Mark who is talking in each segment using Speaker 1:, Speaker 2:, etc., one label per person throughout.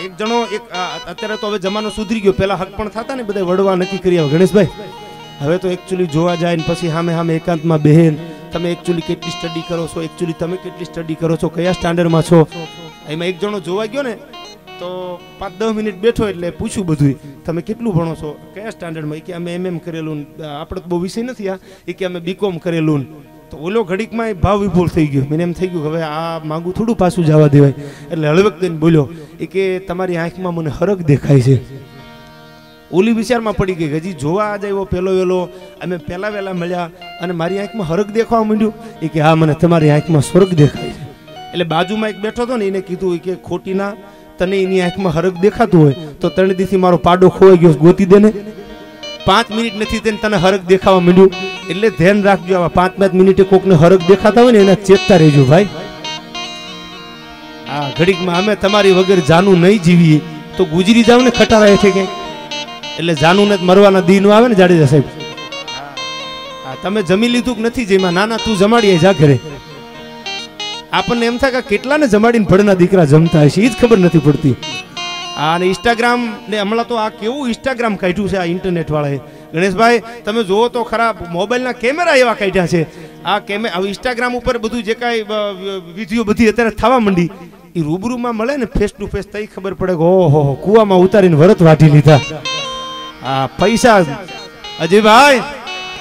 Speaker 1: એક જણો, એક અત્યારે તો હવે જમાનો સુધરી ગયો. પેલા હક પણ થતા ને બધા વડવા નક્કી કરી આવે. ગણેશભાઈ, હવે તો એકચ્યુઅલી જોવા જાય ને પછી સામે સામે એકાંતમાં બહેન. તમે એકચ્યુઅલી કેટલી સ્ટડી કરો છો? એકચ્યુઅલી તમે કેટલી સ્ટડી કરો છો? કયા સ્ટાન્ડર્ડમાં છો? એમાં એક જણો જોવા ગયો ને, તો પાંચ દસ મિનિટ બેઠો એટલે પૂછ્યું બધું તમે કેટલું ભણો છો? કયા સ્ટાન્ડર્ડમાં એ કે અમે એમ એમ કરેલું આપણે તો બહુ વિષય નથી આ. એ કે અમે બીકોમ કરેલું. તો ઓલો ઘડીકમાં એ ભાવ વિભોર થઈ ગયો. મને એમ થઈ ગયું હવે આ માગું થોડું પાછું જવા દેવાય. એટલે હળવેક દઈને બોલ્યો, એ કે તમારી આંખમાં મને હરક દેખાય છે. ઓલી વિચારમાં પડી ગઈ હજી જોવા આજે એવો પેલો વેલો, અમે પહેલા વહેલા મળ્યા અને મારી આંખમાં હરક દેખાવા માંડ્યું. એ કે, હા, મને તમારી આંખમાં સ્વર્ગ દેખાય છે. એટલે બાજુમાં એક બેઠો હતો ને, એને કીધું કે, ખોટી ના, તને એની આંખમાં હરક દેખાતું હોય, તો ત્રણ દીથી મારો પાડો ખોવાઈ ગયો, ગોતી દે ને. પાંચ મિનિટ નથી તેને તને હરક દેખાવા માંડ્યું. એટલે ધ્યાન રાખજો, આવા પાંચ પાંચ મિનિટે કોકને હરક દેખાતા હોય ને એના ચેતતા રહેજો ભાઈ. આ ઘડીકમાં અમે તમારી વગર જાનું નહીં જીવીએ. તો ગુજરી જાવ ને ખટારા હેઠે કે એટલે જાનું ને મરવાના દી નું આવે ને જાડેજા સાહેબ. તમે જમી લીધું કે નથી જેમાં? ના ના, તું જમાડીએ જા ઘરે. આપણને એમ થાય કે કેટલાને જમાડીને ભડના દીકરા જમતા હશે? એ જ ખબર નથી પડતી. અને ઇન્સ્ટાગ્રામ ને હમણાં તો આ કેવું ઇન્સ્ટાગ્રામ કાઢ્યું છે આ ઇન્ટરનેટ વાળાએ ગણેશભાઈ, તમે જુઓ તો ખરા, મોબાઈલના કેમેરા એવા કાઢ્યા છે. આ કેમે ઇન્સ્ટાગ્રામ ઉપર બધું જે કાંઈ વિધિઓ બધી અત્યારે થવા માંડી. એ રૂબરૂમાં મળે ને ફેસ ટુ ફેસ તઈ ખબર પડે કે ઓહો, કૂવામાં ઉતારીને વરત વાટી લીધા. આ પૈસા, અજયભાઈ,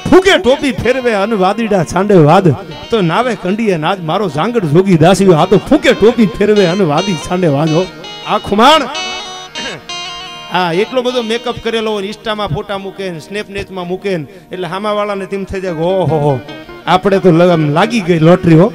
Speaker 1: ફૂકે ટોપી ફેરવે અને વાદીડા છાંડે વાદ. તો નાવે કંડીએ નાદ મારો જાંગડ જોગી દાસી આ તો ફૂકે ટોપી ફેરવે અને વાદી છાંડે વાજો આ ખુમાણ હા, એટલો બધો મેકઅપ કરેલો હોય ઇન્સ્ટામાં ફોટા મૂકે ને સ્નેપનેટમાં મૂકે એટલે હામાવાળાને તેમ થઈ જાય ઓહો હો આપણે તો લાગી ગઈ લોટરી હો.